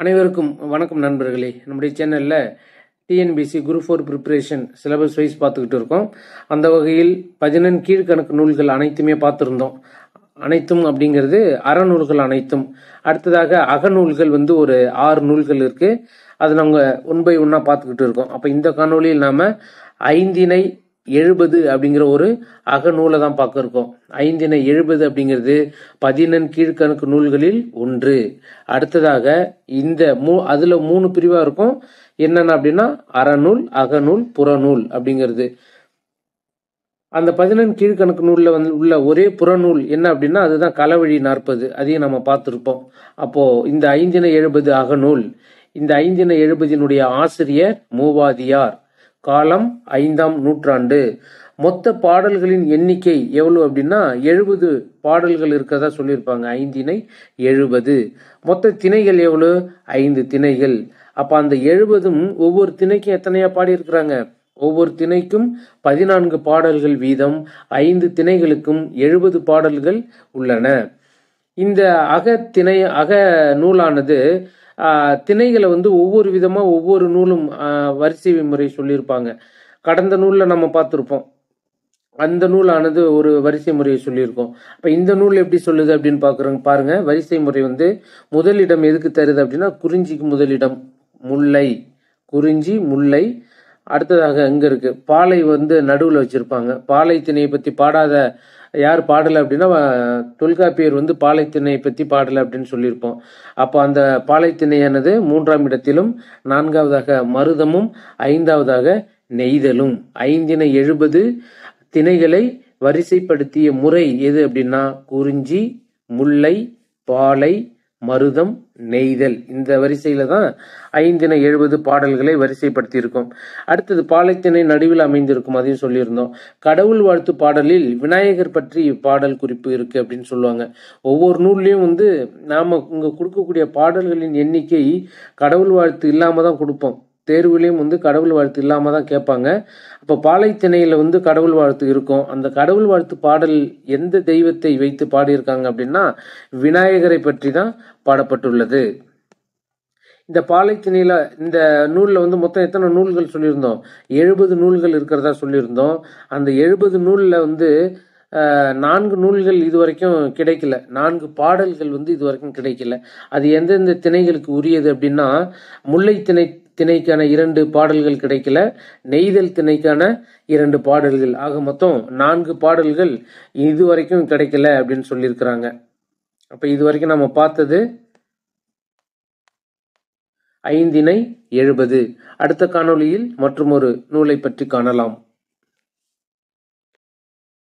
அனைவருக்கும் வணக்கம் நண்பர்களே. நம்முடைய சேனலில் TNPSC group four preparation syllabus wise பார்த்துக்கிட்டு இருக்கோம். அந்த வகையில் பதினெண் கீழ்கணக்கு நூல்கள் அனைத்துமே பார்த்துருந்தோம். அனைத்தும் அப்படிங்கிறது அறநூல்கள் அனைத்தும். அடுத்ததாக அகநூல்கள் வந்து ஒரு ஆறு நூல்கள் இருக்குது அது நாங்கள் ஒன் பை ஒன்னாக பார்த்துக்கிட்டு இருக்கோம். அப்போ இந்த காணொலியில் நாம் ஐந்தினை எழுபது அப்படிங்கிற ஒரு அகநூலை தான் பார்க்க இருக்கோம். ஐந்தினை எழுபது அப்படிங்கிறது பதினெண் கீழ்கணக்கு நூல்களில் ஒன்று. அடுத்ததாக இந்த மூ அதில் மூணு பிரிவாக இருக்கும். என்னென்ன அப்படின்னா அறநூல் அகநூல் புறநூல் அப்படிங்கிறது. அந்த பதினெண் கீழ்கணக்கு நூலில் வந்து உள்ள ஒரே புறநூல் என்ன அப்படின்னா அதுதான் களவழி நாற்பது. அதையும் நம்ம பார்த்துருப்போம். அப்போது இந்த ஐந்தின எழுபது அகநூல். இந்த ஐந்தின எழுபதினுடைய ஆசிரியர் மூவாதியார். காலம் ஐந்தாம் நூற்றாண்டு. மொத்த பாடல்களின் எண்ணிக்கை எவ்வளவு அப்படின்னா எழுபது பாடல்கள் இருக்கிறதா சொல்லியிருப்பாங்க. ஐந்தினை எழுபது. மொத்த திணைகள் எவ்வளவு? ஐந்து திணைகள். அப்ப அந்த எழுபதும் ஒவ்வொரு திணைக்கும் எத்தனையா பாடியிருக்கிறாங்க? ஒவ்வொரு திணைக்கும் பதினான்கு பாடல்கள் வீதம் ஐந்து திணைகளுக்கும் எழுபது பாடல்கள் உள்ளன. இந்த அகத்திணை அக நூலானது திணைகளை வந்து ஒவ்வொரு விதமாக ஒவ்வொரு நூலும் வரிசை முறை சொல்லியிருப்பாங்க. கடந்த நூலில் நம்ம பார்த்துருப்போம். அந்த நூலானது ஒரு வரிசை முறையை சொல்லியிருக்கோம். இப்போ இந்த நூல் எப்படி சொல்லுது அப்படின்னு பார்க்குறோங்க பாருங்க. வரிசை முறை வந்து முதலிடம் எதுக்கு தருது அப்படின்னா குறிஞ்சிக்கு முதலிடம் முல்லை. குறிஞ்சி முல்லை. அடுத்ததாக எங்கே இருக்குது பாலை வந்து நடுவில் வச்சுருப்பாங்க. பாலை திணையை பற்றி பாடாத யார் பாடலை அப்படின்னா தொல்காப்பியர் வந்து பாலைத்திணை பற்றி பாடலை அப்படின்னு சொல்லியிருப்போம். அப்போ அந்த பாலைத்திணையானது மூன்றாம் இடத்திலும் நான்காவதாக மருதமும் ஐந்தாவதாக நெய்தலும். ஐந்தினை எழுபது திணைகளை வரிசைப்படுத்திய முறை எது அப்படின்னா குறிஞ்சி முல்லை பாலை மருதம் நெய்தல். இந்த வரிசையில தான் ஐந்தின எழுபது பாடல்களை வரிசைப்படுத்தியிருக்கோம். அடுத்தது பாலைத்திணை நடுவில் அமைந்திருக்கும் அதையும் சொல்லியிருந்தோம். கடவுள் வாழ்த்து பாடலில் விநாயகர் பற்றி பாடல் குறிப்பு இருக்கு அப்படின்னு சொல்லுவாங்க. ஒவ்வொரு நூல்லையும் வந்து நாம இங்க கொடுக்கக்கூடிய பாடல்களின் எண்ணிக்கை கடவுள் வாழ்த்து இல்லாம தான் கொடுப்போம். தேர்வுலேயும் வந்து கடவுள் வாழ்த்து இல்லாமல் தான் கேட்பாங்க. அப்போ பாலைத்திணையில் வந்து கடவுள் வாழ்த்து இருக்கும். அந்த கடவுள் வாழ்த்து பாடல் எந்த தெய்வத்தை வைத்து பாடியிருக்காங்க அப்படின்னா விநாயகரை பற்றி தான் பாடப்பட்டுள்ளது. இந்த பாலைத்திணையில் இந்த நூலில் வந்து மொத்தம் எத்தனை நூல்கள் சொல்லியிருந்தோம்? எழுபது நூல்கள் இருக்கிறதா சொல்லியிருந்தோம். அந்த எழுபது நூலில் வந்து நான்கு நூல்கள் இதுவரைக்கும் கிடைக்கல. நான்கு பாடல்கள் வந்து இதுவரைக்கும் கிடைக்கல. அது எந்தெந்த திணைகளுக்கு உரியது அப்படின்னா முல்லை திணை திணைக்கான இரண்டு பாடல்கள் கிடைக்கல. நெய்தல் திணைக்கான இரண்டு பாடல்கள். ஆக மொத்தம் நான்கு பாடல்கள் இதுவரைக்கும் கிடைக்கல அப்படின்னு சொல்லியிருக்கிறாங்க. அப்ப இதுவரைக்கும் நம்ம பார்த்தது ஐந்தினை எழுபது. அடுத்த காணொளியில் மற்றும் ஒரு நூலை பற்றி காணலாம்.